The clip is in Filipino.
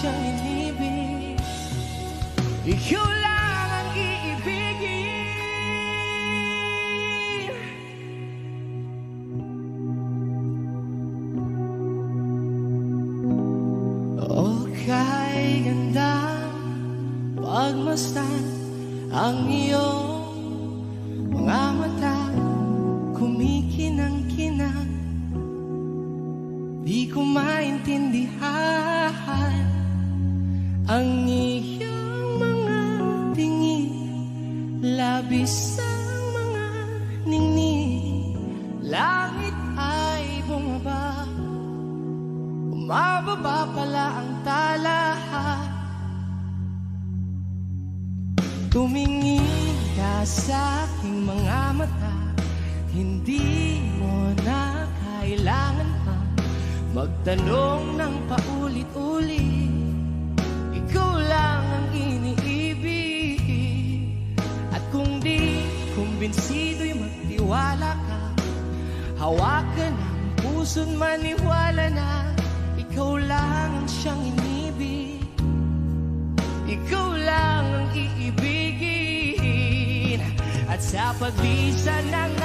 siyang inibig. Ikaw lang ang iibigin. O kay ganda Pagmasdan ang iyong mga mata Kumikinang Ang iyong mga tingin Labis ang mga ningning. Langit ay bumaba Umababa pala ang talahan Tumingin ka sa aking Hindi mo na kailangan Magtanong ng paulit-ulit kumbinsido'y magtiwala ka. Hawakan ang puso't maniwala na Ikaw lang ang siyang inibig. Ikaw lang ang iibigin. At sa paglisan ng